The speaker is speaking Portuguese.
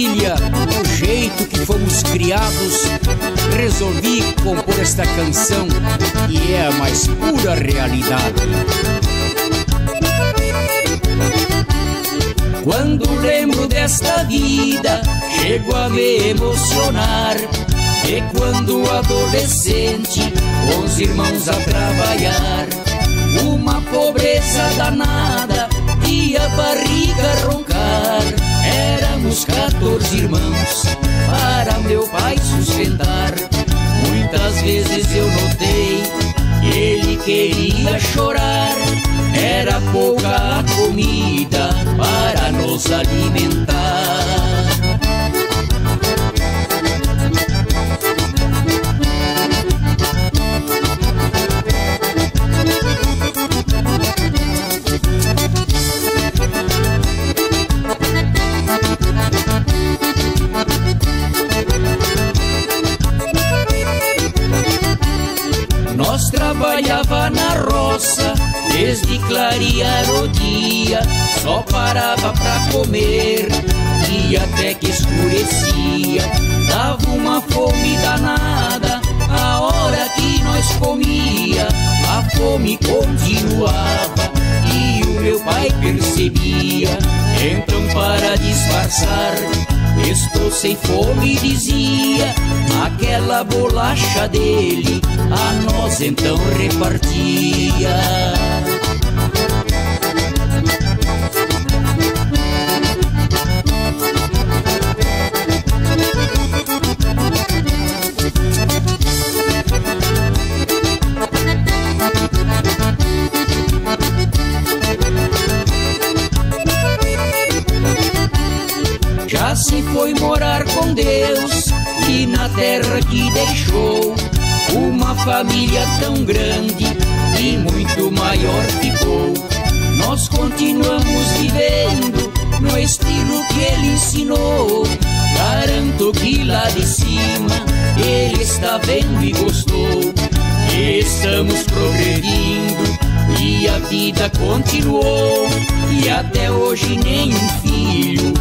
família, do jeito que fomos criados, resolvi compor esta canção que é a mais pura realidade. Quando lembro desta vida, chego a me emocionar. E quando adolescente, com os irmãos a trabalhar, uma pobreza danada e a barriga roncar. Éramos 14 irmãos para meu pai sustentar. Muitas vezes eu notei que ele queria chorar. Era pouca a comida para nos alimentar. Trabalhava na roça Desde clarear o dia Só parava pra comer E até que escurecia. Dava uma fome danada A hora que nós comia A fome continuava E o meu pai percebia. Então para disfarçar Estou sem fome, dizia Aquela bolacha dele A nós então repartia. Se foi morar com Deus e na terra que deixou uma família tão grande e muito maior ficou. Nós continuamos vivendo no estilo que ele ensinou. Garanto que lá de cima ele está vendo e gostou. Estamos progredindo e a vida continuou. E até hoje nenhum filho.